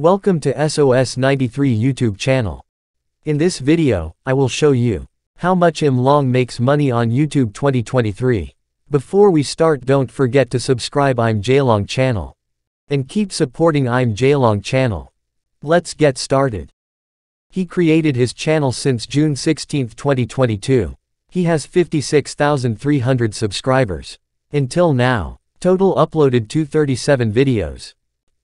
Welcome to SOS93 YouTube channel. In this video, I will show you how much Im Long makes money on YouTube 2023. Before we start don't forget to subscribe ImJlong channel. And keep supporting ImJlong channel. Let's get started. He created his channel since June 16, 2022. He has 56,300 subscribers. Until now, total uploaded 237 videos.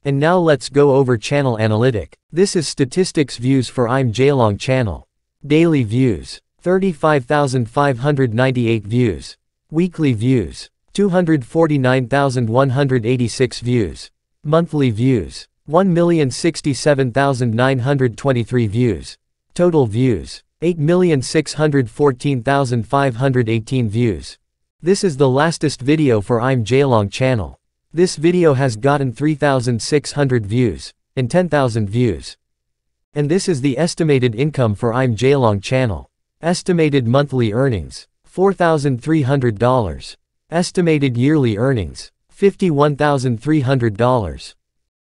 And now let's go over channel analytic. This is statistics views for ImJlong channel. Daily views. 35,598 views. Weekly views. 249,186 views. Monthly views. 1,067,923 views. Total views. 8,614,518 views. This is the lastest video for ImJlong channel. This video has gotten 3,600 views, and 10,000 views. And this is the estimated income for ImJlong channel. Estimated monthly earnings, $4,300. Estimated yearly earnings, $51,300.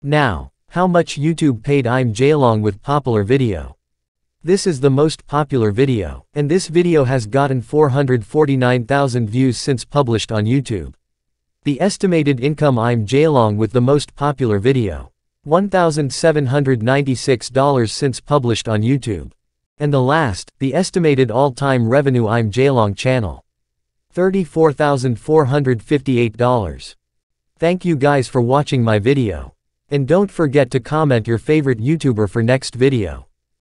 Now, how much YouTube paid ImJlong with popular video? This is the most popular video, and this video has gotten 449,000 views since published on YouTube. The estimated income ImJlong with the most popular video. $1,796 since published on YouTube. And the last, the estimated all-time revenue ImJlong channel. $34,458. Thank you guys for watching my video. And don't forget to comment your favorite YouTuber for next video.